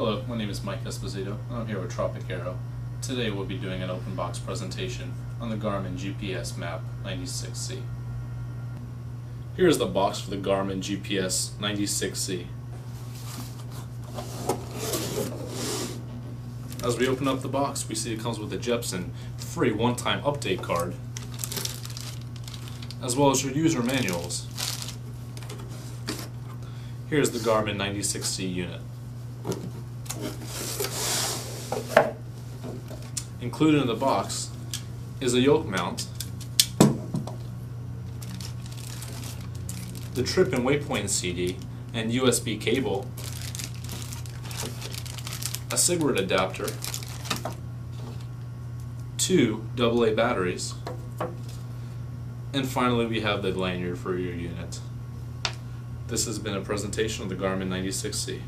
Hello, my name is Mike Esposito, and I'm here with Tropic Aero. Today we'll be doing an open box presentation on the Garmin GPSMAP 96C. Here is the box for the Garmin GPS 96C. As we open up the box, we see it comes with a Jeppesen free one-time update card, as well as your user manuals. Here's the Garmin 96C unit. Included in the box is a yoke mount, the trip and waypoint CD and USB cable, a cigarette adapter, two AA batteries, and finally we have the lanyard for your unit. This has been a presentation of the Garmin 96C.